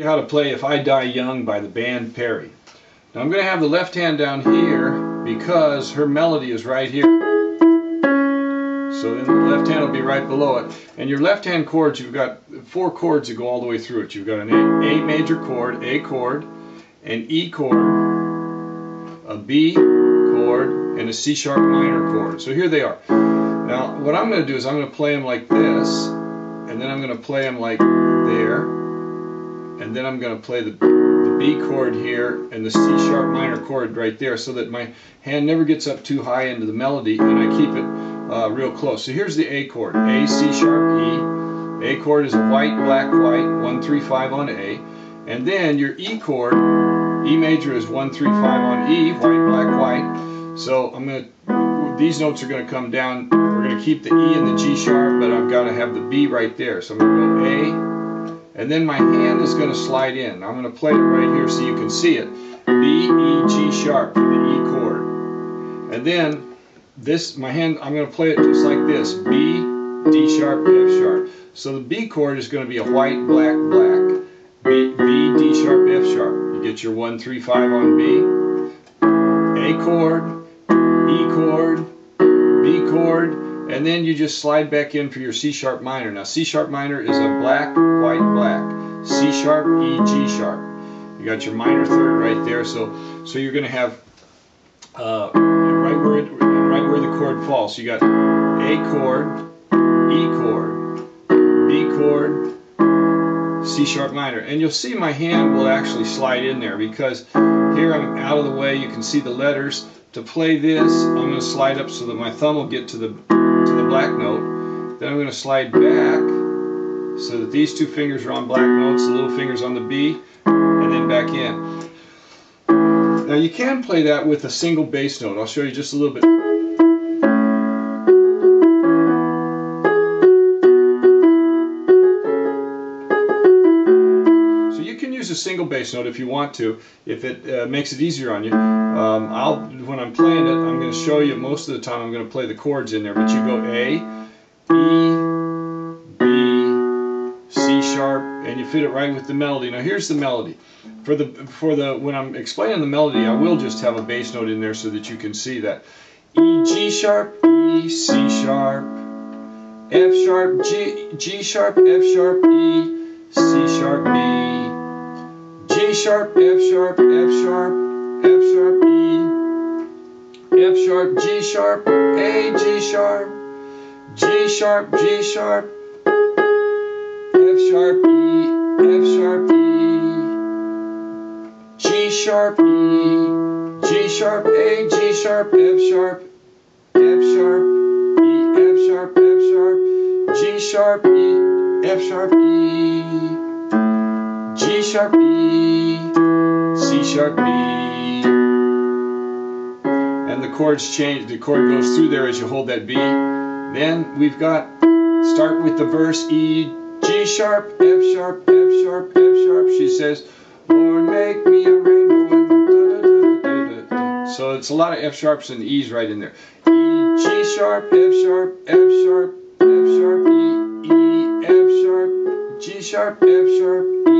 how to play If I Die Young by the band Perry. Now I'm going to have the left hand down here because her melody is right here. So then the left hand will be right below it. And your left hand chords, you've got four chords that go all the way through it. You've got an A, a major chord, A chord, an E chord, a B chord, and a C sharp minor chord. So here they are. Now what I'm going to do is I'm going to play them like this, and then I'm going to play them like there, and then I'm going to play the, the B chord here and the C sharp minor chord right there so that my hand never gets up too high into the melody and I keep it uh, real close. So here's the A chord, A, C sharp, E. A chord is white, black, white, 1, 3, 5 on A. And then your E chord, E major is 1, 3, 5 on E, white, black, white. So I'm going to, these notes are going to come down. We're going to keep the E and the G sharp, but I've got to have the B right there. So I'm going to go A, and then my hand is going to slide in. I'm going to play it right here so you can see it. B, E, G sharp for the E chord. And then this, my hand, I'm going to play it just like this. B, D sharp, F sharp. So the B chord is going to be a white, black, black. B, B, D sharp, F sharp. You get your 1, 3, 5 on B. A chord, E chord, and then you just slide back in for your C sharp minor. Now C sharp minor is a black, white, black. C sharp, E, G sharp. You got your minor third right there. So so you're going to have uh, right where it, right where the chord falls. So you got A chord, E chord, B chord, C sharp minor. And you'll see my hand will actually slide in there because here I'm out of the way. You can see the letters. To play this, I'm going to slide up so that my thumb will get to the to the black note. Then I'm going to slide back so that these two fingers are on black notes, the little fingers on the B, and then back in. Now you can play that with a single bass note. I'll show you just a little bit. So you can use a single bass note if you want to, if it uh, makes it easier on you. Um, I'll when I'm playing it, going to show you most of the time. I'm going to play the chords in there, but you go A, E, B, C sharp, and you fit it right with the melody. Now here's the melody. For the for the when I'm explaining the melody, I will just have a bass note in there so that you can see that. E, G sharp, E, C sharp, F sharp, G, G sharp, F sharp, E, C sharp, B, G sharp, F sharp, F sharp, F sharp, E, F sharp, G sharp, A, G sharp, G sharp, G sharp, F sharp, E, F sharp, E, G sharp, E, G sharp, A, G sharp, F sharp, F sharp, E, F sharp, F sharp, G sharp, E, F sharp, E, G sharp, E, C sharp, B and the chords change. The chord goes through there as you hold that B. Then we've got start with the verse E, G sharp, F sharp, F sharp, F sharp. She says, Lord, make me a rainbow. So it's a lot of F sharps and E's right in there. E, G sharp, F sharp, F sharp, F sharp, E, E, F sharp, G sharp, F sharp, E,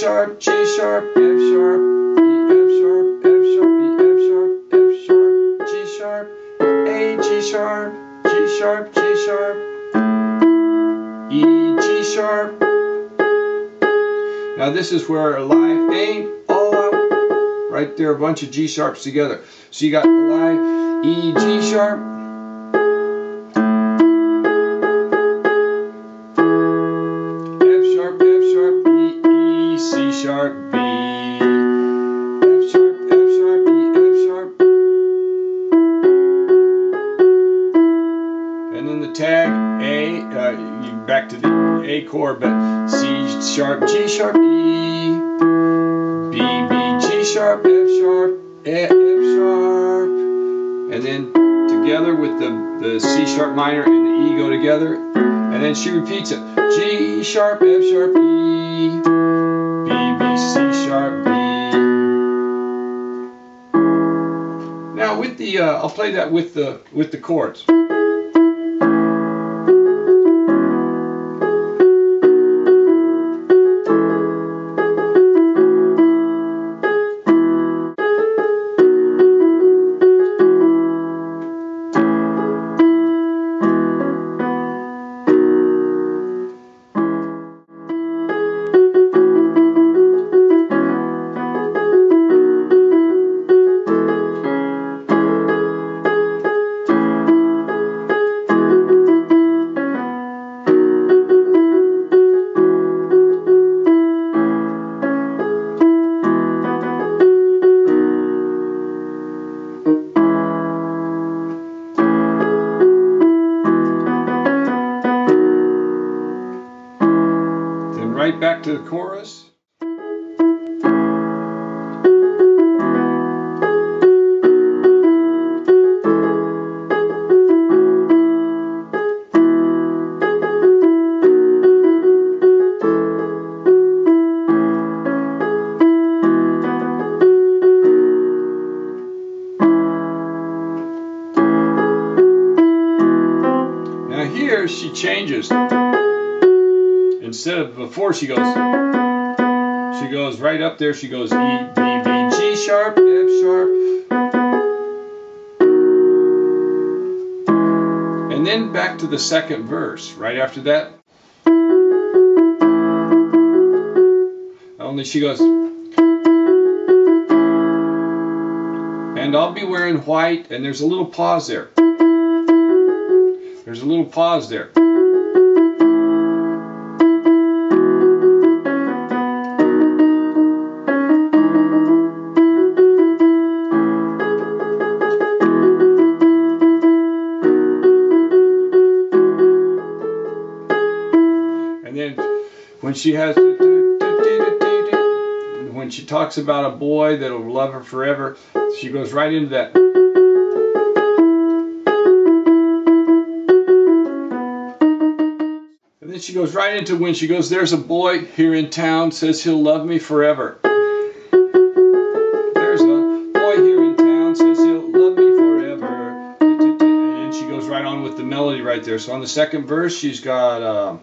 sharp, G sharp, F sharp, E F sharp, F sharp, E F sharp, F sharp, G sharp, A G sharp, G sharp, G sharp, E G sharp. Now this is where life ain't all out. Right there, a bunch of G sharps together. So you got life, E G sharp, A chord, but C sharp, G sharp, E, B, B, G sharp, F sharp, F sharp. And then together with the, the C sharp minor and the E go together. And then she repeats it. G sharp, F sharp, E, B, B, C sharp, B. Now with the, uh, I'll play that with the with the chords. Right back to the chorus. Now here she changes. Instead of before she goes, she goes right up there. She goes E, B, B, G sharp, F sharp. And then back to the second verse. Right after that. Only she goes. And I'll be wearing white, and there's a little pause there. There's a little pause there. She has when she talks about a boy that'll love her forever, she goes right into that. And then she goes right into when she goes, There's a boy here in town says he'll love me forever. There's a boy here in town says he'll love me forever. And she goes right on with the melody right there. So on the second verse, she's got. Uh,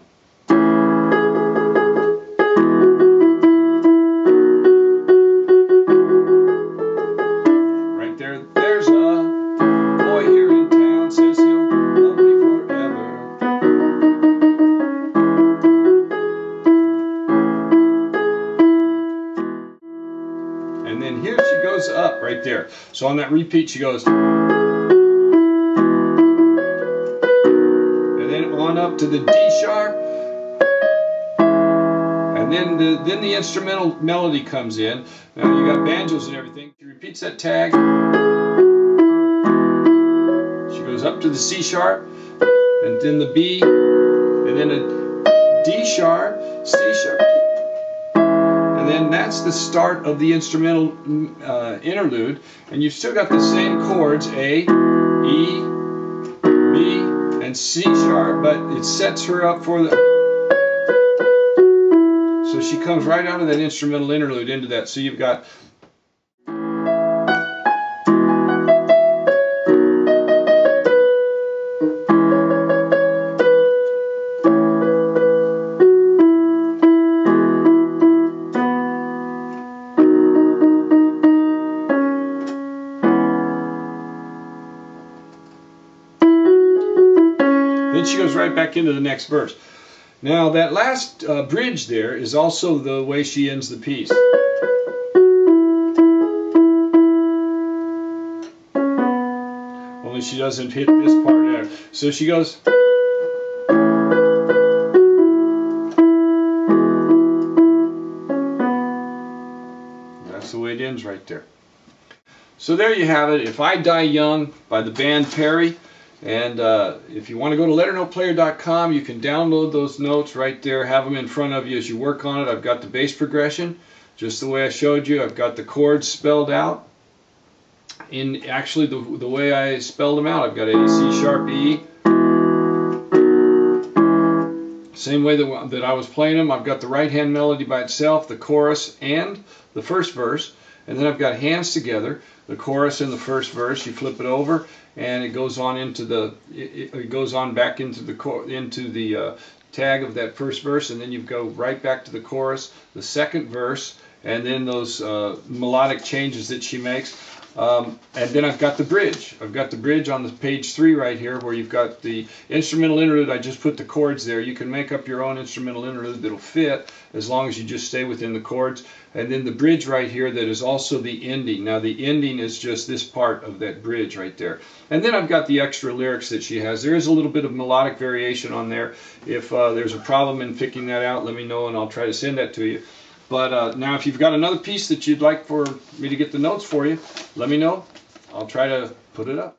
So on that repeat, she goes. And then on up to the D sharp. And then the then the instrumental melody comes in. Now you got banjos and everything. She repeats that tag. She goes up to the C sharp, and then the B, and then a D sharp, C sharp. That's the start of the instrumental uh, interlude. And you've still got the same chords A, E, B, and C sharp, but it sets her up for the. So she comes right out of that instrumental interlude into that. So you've got. Into the next verse. Now that last uh, bridge there is also the way she ends the piece. Only she doesn't hit this part there. So she goes. That's the way it ends right there. So there you have it. If I Die Young by the band Perry. And uh, if you want to go to letternoteplayer.com, you can download those notes right there, have them in front of you as you work on it. I've got the bass progression, just the way I showed you. I've got the chords spelled out in actually the, the way I spelled them out. I've got a C sharp E. Same way that, that I was playing them. I've got the right hand melody by itself, the chorus, and the first verse. And then I've got hands together, the chorus in the first verse. You flip it over, and it goes on into the it, it goes on back into the into the uh, tag of that first verse, and then you go right back to the chorus, the second verse, and then those uh, melodic changes that she makes. Um, and then I've got the bridge. I've got the bridge on the page three right here where you've got the instrumental interlude. I just put the chords there. You can make up your own instrumental interlude that'll fit as long as you just stay within the chords. And then the bridge right here that is also the ending. Now the ending is just this part of that bridge right there. And then I've got the extra lyrics that she has. There is a little bit of melodic variation on there. If uh, there's a problem in picking that out, let me know and I'll try to send that to you. But uh, now if you've got another piece that you'd like for me to get the notes for you, let me know. I'll try to put it up.